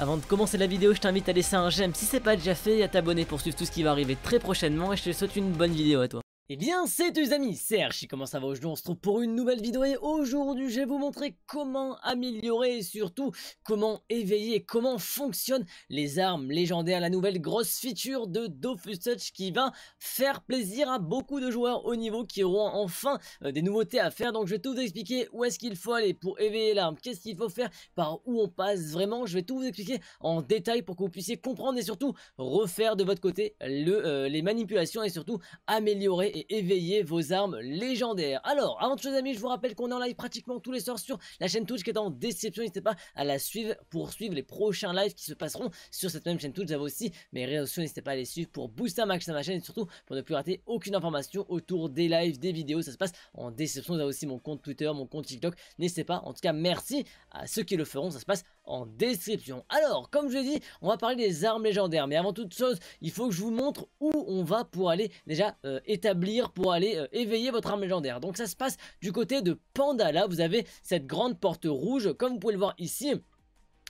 Avant de commencer la vidéo, je t'invite à laisser un j'aime si c'est pas déjà fait et à t'abonner pour suivre tout ce qui va arriver très prochainement et je te souhaite une bonne vidéo à toi. Eh bien, c'est les amis, c'est Archie, comment ça va aujourd'hui On se trouve pour une nouvelle vidéo et aujourd'hui, je vais vous montrer comment améliorer et surtout comment éveiller, comment fonctionnent les armes légendaires, la nouvelle grosse feature de Dofus Touch qui va faire plaisir à beaucoup de joueurs au niveau qui auront enfin euh, des nouveautés à faire. Donc, je vais tout vous expliquer où est-ce qu'il faut aller pour éveiller l'arme, qu'est-ce qu'il faut faire, par où on passe vraiment. Je vais tout vous expliquer en détail pour que vous puissiez comprendre et surtout refaire de votre côté euh, les manipulations et surtout améliorer éveiller vos armes légendaires. Alors, avant de chose amis, je vous rappelle qu'on est en live pratiquement tous les soirs sur la chaîne Twitch qui est en description. N'hésitez pas à la suivre pour suivre les prochains lives qui se passeront sur cette même chaîne Twitch. Vous avez aussi mes réseaux sociaux, n'hésitez pas à les suivre pour booster un max ma chaîne et surtout pour ne plus rater aucune information autour des lives, des vidéos. Ça se passe en description. Vous avez aussi mon compte Twitter, mon compte TikTok. N'hésitez pas. En tout cas, merci à ceux qui le feront. Ça se passe en description. Alors, comme je l'ai dit, on va parler des armes légendaires. Mais avant toute chose, il faut que je vous montre où on va pour aller déjà euh, établir, pour aller euh, éveiller votre arme légendaire. Donc ça se passe du côté de Pandala. Vous avez cette grande porte rouge, comme vous pouvez le voir ici.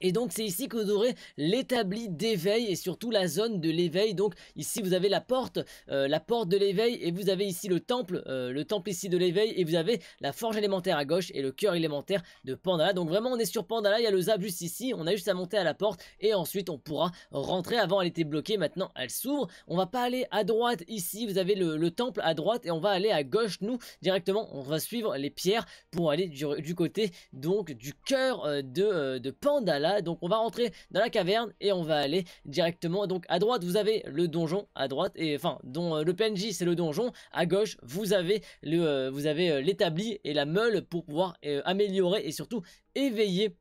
Et donc c'est ici que vous aurez l'établi d'éveil et surtout la zone de l'éveil. Donc ici vous avez la porte, euh, la porte de l'éveil et vous avez ici le temple, euh, le temple ici de l'éveil et vous avez la forge élémentaire à gauche et le cœur élémentaire de Pandala. Donc vraiment on est sur Pandala, il y a le Zab juste ici, on a juste à monter à la porte et ensuite on pourra rentrer. Avant elle était bloquée, maintenant elle s'ouvre. On va pas aller à droite ici, vous avez le, temple à droite et on va aller à gauche nous directement. On va suivre les pierres pour aller du, côté donc du cœur euh, de, de Pandala donc on va rentrer dans la caverne et on va aller directement. Donc à droite vous avez le donjon, à droite et enfin dont euh, le PNJ c'est le donjon, à gauche vous avez le euh, vous avez euh, l'établi et la meule pour pouvoir améliorer et surtout éveiller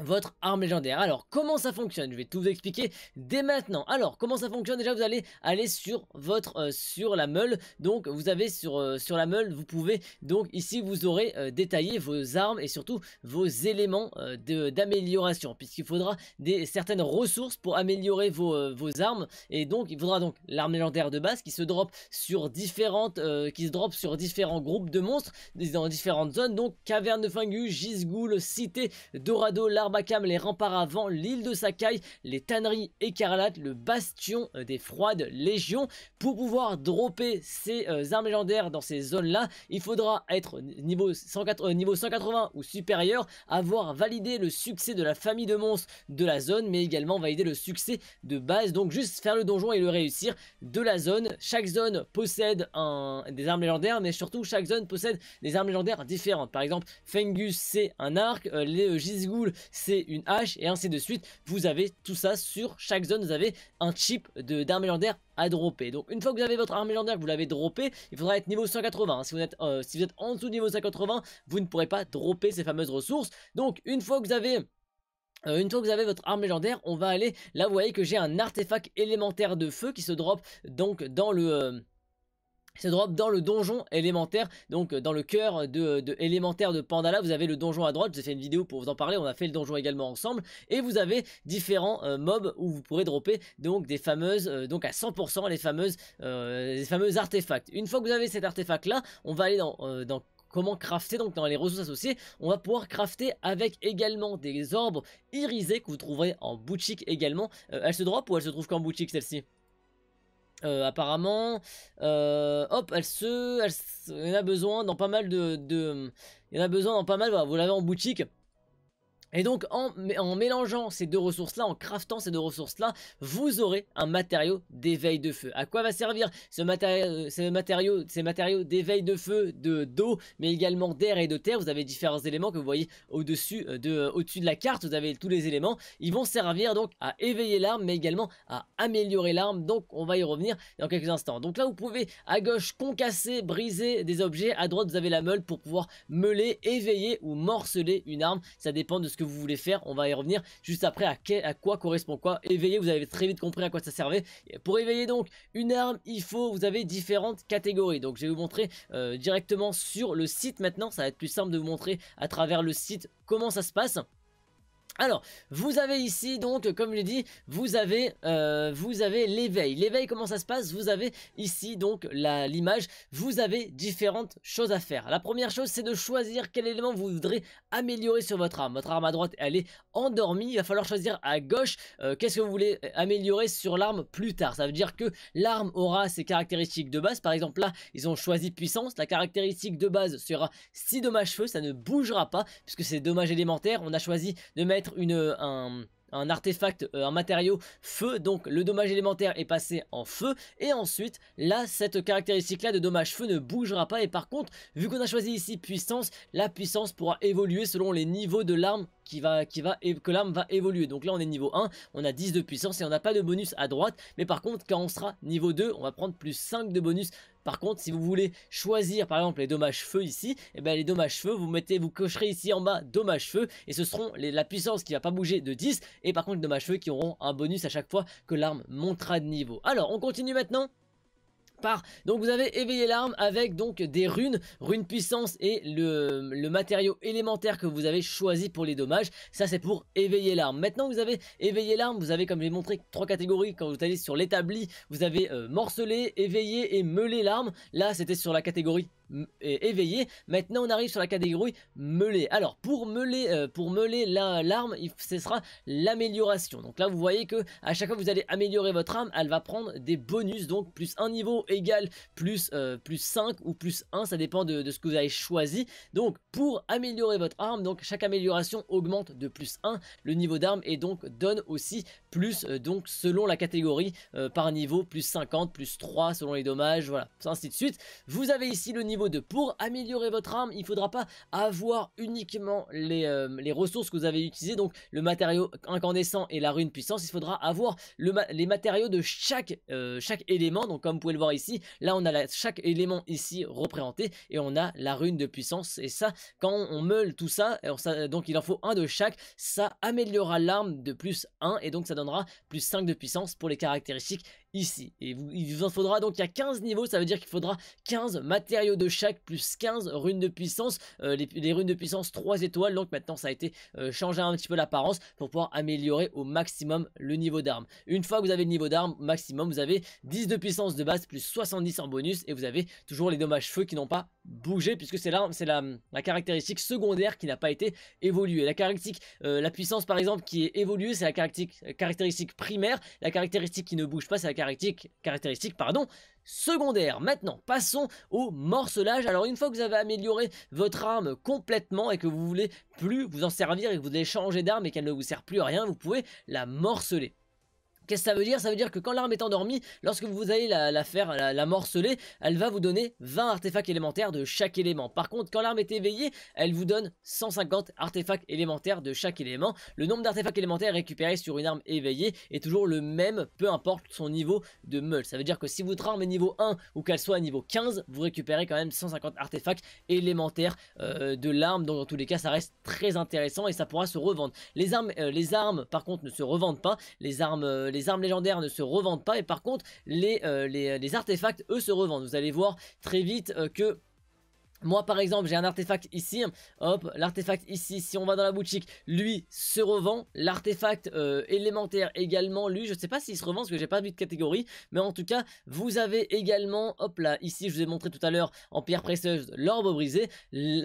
votre arme légendaire. Alors, comment ça fonctionne? Je vais tout vous expliquer dès maintenant. Alors, comment ça fonctionne? Déjà, vous allez aller sur votre euh, sur la meule. Donc, vous avez sur euh, sur la meule, vous pouvez donc ici vous aurez euh, détaillé vos armes et surtout vos éléments d'amélioration, puisqu'il faudra des certaines ressources pour améliorer vos, armes. Et donc, il faudra donc l'arme légendaire de base qui se drop sur différentes qui se drop sur différents groupes de monstres dans différentes zones. Donc, caverne de Fingus, Gisgoul, Cité, Dorado, l'arme Les remparts avant, l'île de Sakai, les tanneries écarlates, le bastion euh, des froides légions. Pour pouvoir dropper ces euh, armes légendaires dans ces zones-là, il faudra être niveau, 180, euh, niveau 180 ou supérieur, avoir validé le succès de la famille de monstres de la zone, mais également valider le succès de base. Donc juste faire le donjon et le réussir de la zone. Chaque zone possède des armes légendaires, mais surtout chaque zone possède des armes légendaires différentes. Par exemple, Fengus c'est un arc, les Gizgoul c'est une hache et ainsi de suite. Vous avez tout ça sur chaque zone, vous avez un chip d'arme légendaire à dropper. Donc une fois que vous avez votre arme légendaire, vous l'avez droppé, il faudra être niveau 180. Si, vous êtes, euh, si vous êtes en dessous niveau 180, vous ne pourrez pas dropper ces fameuses ressources. Donc une fois que vous avez... Euh, une fois que vous avez votre arme légendaire, on va aller, là vous voyez que j'ai un artefact élémentaire de feu qui se drop donc dans le... Euh, se drop dans le donjon élémentaire, donc dans le cœur de, élémentaire de Pandala. Vous avez le donjon à droite, je vous ai fait une vidéo pour vous en parler, on a fait le donjon également ensemble. Et vous avez différents euh, mobs où vous pourrez dropper donc des fameuses, euh, donc à 100% les fameuses, euh, fameuses artefacts. Une fois que vous avez cet artefact là, on va aller dans, dans comment crafter donc dans les ressources associées on va pouvoir crafter avec également des orbes irisés que vous trouverez en boutique également elle se drop ou elle se trouve qu'en boutique celle-ci? Euh, apparemment, euh, hop, elle se, elle, en a besoin dans pas mal de, de, il y en a besoin dans pas mal, voilà, vous l'avez en boutique, et donc en, mélangeant ces deux ressources-là, en craftant ces deux ressources-là, vous aurez un matériau d'éveil de feu. À quoi va servir ce matériau, ces matériaux, ces matériaux d'éveil de feu, de d'eau, mais également d'air et de terre? Vous avez différents éléments que vous voyez au-dessus euh, de, au-dessus de la carte. Vous avez tous les éléments. Ils vont servir donc à éveiller l'arme, mais également à améliorer l'arme. Donc on va y revenir dans quelques instants. Donc là vous pouvez à gauche concasser, briser des objets. À droite vous avez la meule pour pouvoir meuler, éveiller ou morceler une arme. Ça dépend de ce que vous voulez faire. On va y revenir juste après à, quoi correspond quoi. Éveiller, vous avez très vite compris à quoi ça servait. pour éveiller donc une arme, il faut, vous avez différentes catégories. Donc je vais vous montrer euh, directement sur le site maintenant. Ça va être plus simple de vous montrer à travers le site comment ça se passe. Alors, vous avez ici donc, comme je l'ai dit, vous avez, euh, l'éveil. L'éveil, comment ça se passe? Vous avez ici donc l'image, vous avez différentes choses à faire. La première chose, c'est de choisir quel élément vous voudrez améliorer sur votre arme. Votre arme à droite, elle est endormie. Il va falloir choisir à gauche euh, qu'est-ce que vous voulez améliorer sur l'arme plus tard? Ça veut dire que l'arme aura ses caractéristiques de base. Par exemple, là, ils ont choisi puissance. La caractéristique de base sera 6 dommages feu. Ça ne bougera pas puisque c'est dommages élémentaires. On a choisi de mettre un, artefact, euh, un matériau feu, donc le dommage élémentaire est passé en feu, et ensuite, là, cette caractéristique là de dommage feu ne bougera pas, et par contre, vu qu'on a choisi ici puissance, la puissance pourra évoluer selon les niveaux de l'arme qui va, qui va, que l'arme va évoluer. Donc là on est niveau 1, on a 10 de puissance et on n'a pas de bonus à droite. Mais par contre quand on sera niveau 2, on va prendre plus 5 de bonus par contre, si vous voulez choisir par exemple les dommages feu ici, et eh bien les dommages feu, vous mettez, vous cocherez ici en bas dommages feu et ce seront la puissance qui va pas bouger de 10 et par contre les dommages feu qui auront un bonus à chaque fois que l'arme montera de niveau. Alors, on continue maintenant donc vous avez éveillé l'arme avec donc des runes, runes puissance et le, matériau élémentaire que vous avez choisi pour les dommages. Ça c'est pour éveiller l'arme. Maintenant vous avez éveillé l'arme, vous avez comme j'ai montré trois catégories quand vous allez sur l'établi, vous avez euh, morcelé, éveillé et meulé l'arme. Là c'était sur la catégorie éveillé. Maintenant on arrive sur la catégorie meulé. Alors pour meuler, euh, pour meuler l'arme, ce sera l'amélioration. Donc là vous voyez que à chaque fois que vous allez améliorer votre arme, elle va prendre des bonus. Donc plus un niveau égale plus, euh, plus 5 ou plus 1, ça dépend de, de, ce que vous avez choisi. Donc pour améliorer votre arme, donc chaque amélioration augmente de plus 1 le niveau d'arme et donc donne aussi plus euh, donc selon la catégorie par niveau plus 50, plus 3 selon les dommages, voilà, ainsi de suite. Vous avez ici le niveau Pour améliorer votre arme, il faudra pas avoir uniquement les, euh, les, ressources que vous avez utilisées, donc le matériau incandescent et la rune puissance, il faudra avoir le les matériaux de chaque, euh, chaque élément, donc comme vous pouvez le voir ici, là on a chaque élément ici représenté et on a la rune de puissance. Et ça, quand on meule tout ça, donc il en faut un de chaque, ça améliorera l'arme de plus 1 et donc ça donnera plus 5 de puissance pour les caractéristiques ici. Et il vous en faudra donc il y a 15 niveaux, ça veut dire qu'il faudra 15 matériaux de chaque plus 15 runes de puissance, euh, les, runes de puissance 3 étoiles, donc maintenant ça a été euh, changé un petit peu l'apparence pour pouvoir améliorer au maximum le niveau d'arme. Une fois que vous avez le niveau d'arme maximum, vous avez 10 de puissance de base plus 70 en bonus et vous avez toujours les dommages feu qui n'ont pas bougé puisque c'est c'est la, la, caractéristique secondaire qui n'a pas été évoluée. La caractéristique, euh, la puissance par exemple qui est évoluée, c'est la caractéristique, caractéristique primaire. La caractéristique qui ne bouge pas, c'est la caractéristique, caractéristique pardon, secondaire. Maintenant, passons au morcelage. Alors une fois que vous avez amélioré votre arme complètement et que vous voulez plus vous en servir et que vous voulez changer d'arme et qu'elle ne vous sert plus à rien, vous pouvez la morceler. Qu'est-ce que ça veut dire? Ça veut dire que quand l'arme est endormie, lorsque vous allez la, faire, la, morceler, elle va vous donner 20 artefacts élémentaires de chaque élément. Par contre, quand l'arme est éveillée, elle vous donne 150 artefacts élémentaires de chaque élément. Le nombre d'artefacts élémentaires récupérés sur une arme éveillée est toujours le même, peu importe son niveau de meule. Ça veut dire que si votre arme est niveau 1 ou qu'elle soit à niveau 15, vous récupérez quand même 150 artefacts élémentaires euh, de l'arme. Donc dans tous les cas, ça reste très intéressant et ça pourra se revendre. Les armes, euh, les armes par contre, ne se revendent pas. Les armes... Euh, armes légendaires ne se revendent pas et par contre les, euh, les, les artefacts eux se revendent. Vous allez voir très vite euh, que moi par exemple j'ai un artefact ici, hop l'artefact ici si on va dans la boutique lui se revend, l'artefact euh, élémentaire également lui je sais pas s'il se revend parce que j'ai pas vu de catégorie mais en tout cas vous avez également hop là ici je vous ai montré tout à l'heure en pierre précieuse l'orbe brisé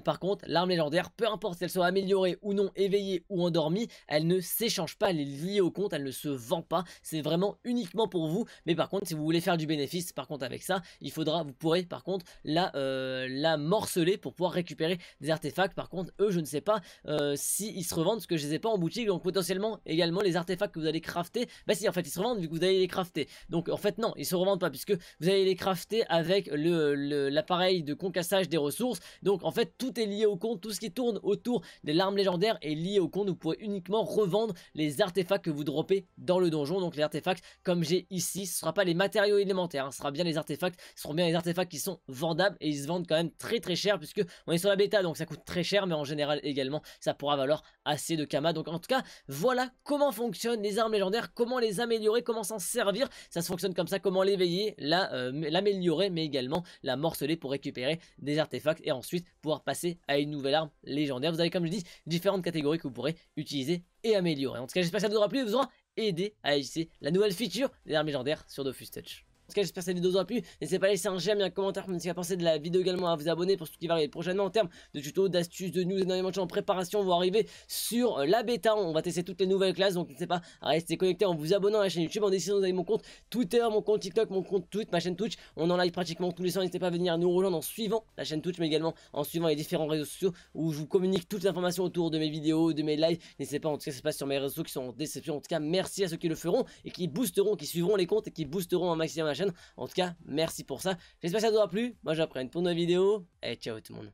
par contre l'arme légendaire peu importe si elle soit améliorée ou non éveillée ou endormie elle ne s'échange pas elle est liée au compte elle ne se vend pas. C'est vraiment uniquement pour vous. Mais par contre si vous voulez faire du bénéfice par contre avec ça il faudra vous pourrez par contre la, euh, la mort pour pouvoir récupérer des artefacts. Par contre, eux, je ne sais pas euh, s'ils se revendent parce que je les ai pas en boutique. Donc potentiellement, également, les artefacts que vous allez crafter, bah si, en fait, ils se revendent vu que vous allez les crafter. Donc en fait, non, ils se revendent pas puisque vous allez les crafter avec l'appareil de concassage des ressources. Donc en fait, tout est lié au compte. Tout ce qui tourne autour des larmes légendaires est lié au compte. Vous pourrez uniquement revendre les artefacts que vous droppez dans le donjon. Donc les artefacts comme j'ai ici, ce sera pas les matériaux élémentaires, hein. ce sera bien les artefacts, ce seront bien les artefacts qui sont vendables et ils se vendent quand même très très cher puisque on est sur la bêta donc ça coûte très cher mais en général également ça pourra valoir assez de Kama. Donc en tout cas voilà comment fonctionnent les armes légendaires, comment les améliorer, comment s'en servir. Ça se fonctionne comme ça, comment l'éveiller, euh, l'améliorer mais également la morceler pour récupérer des artefacts et ensuite pouvoir passer à une nouvelle arme légendaire. Vous avez comme je dis différentes catégories que vous pourrez utiliser et améliorer. En tout cas j'espère que ça vous aura plu, vous aura aidé à agisser la nouvelle feature des armes légendaires sur Dofus Touch. En tout cas, j'espère que cette vidéo vous aura plu. N'hésitez pas à laisser un j'aime et un commentaire pour me dire vous pensez de la vidéo également, à vous abonner pour ce qui va arriver prochainement en termes de tutos, d'astuces, de news, énormément de en préparation vont arriver sur la bêta. On va tester toutes les nouvelles classes, donc n'hésitez pas à rester connecté en vous abonnant à la chaîne YouTube. En décidant avez mon compte Twitter, mon compte TikTok, mon compte Twitch, ma chaîne Twitch. On en live pratiquement tous les soirs. N'hésitez pas à venir nous rejoindre en suivant la chaîne Twitch, mais également en suivant les différents réseaux sociaux où je vous communique toutes les informations autour de mes vidéos, de mes lives. N'hésitez pas, en tout cas, ça se passe sur mes réseaux qui sont en description. En tout cas, merci à ceux qui le feront et qui boosteront, qui suivront les comptes et qui boosteront un maximum chaîne. En tout cas, merci pour ça. J'espère que ça vous aura plu. Moi, j'apprends pour une vidéo. Et ciao tout le monde.